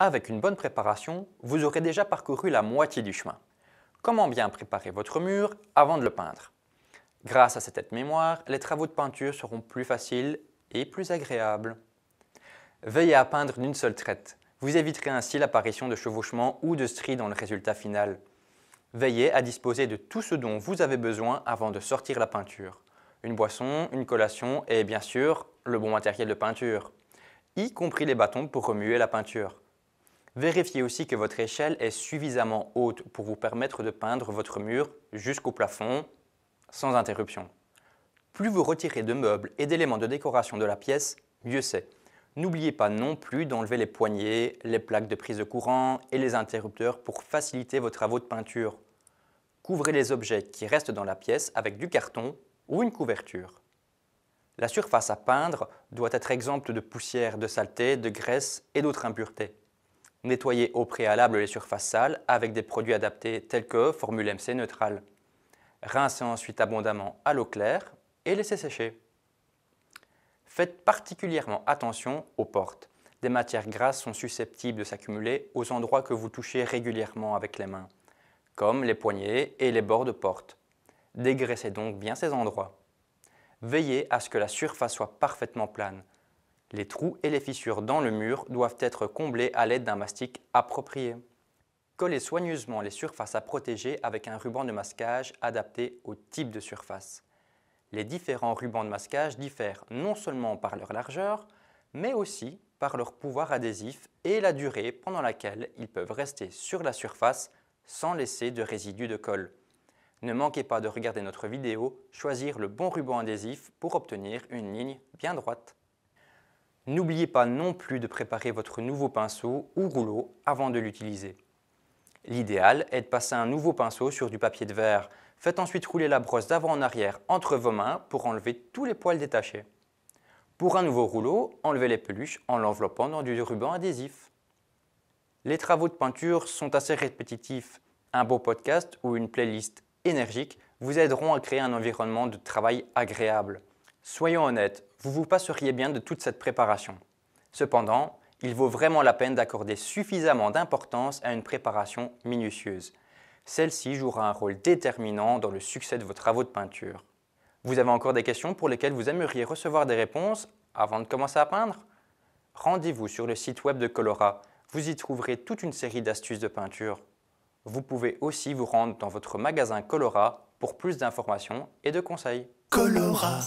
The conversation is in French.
Avec une bonne préparation, vous aurez déjà parcouru la moitié du chemin. Comment bien préparer votre mur avant de le peindre? Grâce à cette aide-mémoire, les travaux de peinture seront plus faciles et plus agréables. Veillez à peindre d'une seule traite. Vous éviterez ainsi l'apparition de chevauchements ou de stries dans le résultat final. Veillez à disposer de tout ce dont vous avez besoin avant de sortir la peinture. Une boisson, une collation et bien sûr le bon matériel de peinture, y compris les bâtons pour remuer la peinture. Vérifiez aussi que votre échelle est suffisamment haute pour vous permettre de peindre votre mur jusqu'au plafond sans interruption. Plus vous retirez de meubles et d'éléments de décoration de la pièce, mieux c'est. N'oubliez pas non plus d'enlever les poignées, les plaques de prise de courant et les interrupteurs pour faciliter vos travaux de peinture. Couvrez les objets qui restent dans la pièce avec du carton ou une couverture. La surface à peindre doit être exempte de poussière, de saleté, de graisse et d'autres impuretés. Nettoyez au préalable les surfaces sales avec des produits adaptés tels que Formule MC Neutral. Rincez ensuite abondamment à l'eau claire et laissez sécher. Faites particulièrement attention aux portes. Des matières grasses sont susceptibles de s'accumuler aux endroits que vous touchez régulièrement avec les mains, comme les poignées et les bords de porte. Dégraissez donc bien ces endroits. Veillez à ce que la surface soit parfaitement plane. Les trous et les fissures dans le mur doivent être comblés à l'aide d'un mastic approprié. Collez soigneusement les surfaces à protéger avec un ruban de masquage adapté au type de surface. Les différents rubans de masquage diffèrent non seulement par leur largeur, mais aussi par leur pouvoir adhésif et la durée pendant laquelle ils peuvent rester sur la surface sans laisser de résidus de colle. Ne manquez pas de regarder notre vidéo, choisir le bon ruban adhésif pour obtenir une ligne bien droite. N'oubliez pas non plus de préparer votre nouveau pinceau ou rouleau avant de l'utiliser. L'idéal est de passer un nouveau pinceau sur du papier de verre. Faites ensuite rouler la brosse d'avant en arrière entre vos mains pour enlever tous les poils détachés. Pour un nouveau rouleau, enlevez les peluches en l'enveloppant dans du ruban adhésif. Les travaux de peinture sont assez répétitifs. Un beau podcast ou une playlist énergique vous aideront à créer un environnement de travail agréable. Soyons honnêtes, vous vous passeriez bien de toute cette préparation. Cependant, il vaut vraiment la peine d'accorder suffisamment d'importance à une préparation minutieuse. Celle-ci jouera un rôle déterminant dans le succès de vos travaux de peinture. Vous avez encore des questions pour lesquelles vous aimeriez recevoir des réponses avant de commencer à peindre? Rendez-vous sur le site web de Colora. Vous y trouverez toute une série d'astuces de peinture. Vous pouvez aussi vous rendre dans votre magasin Colora pour plus d'informations et de conseils. Colora